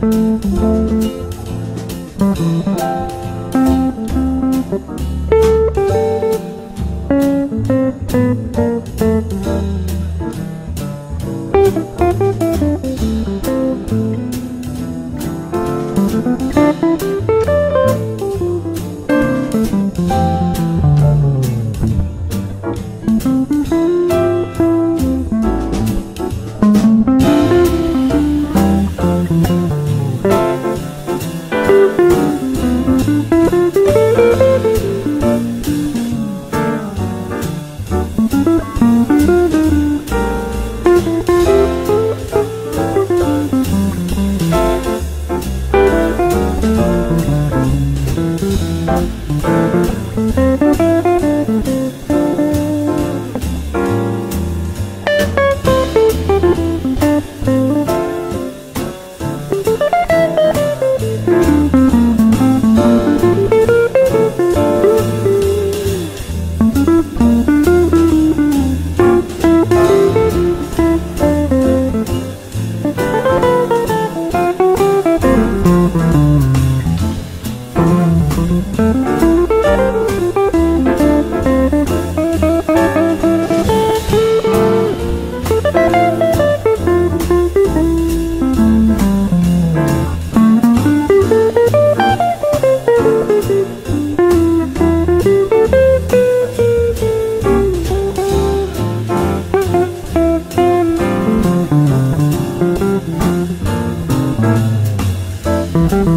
Thank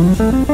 Mm-hmm.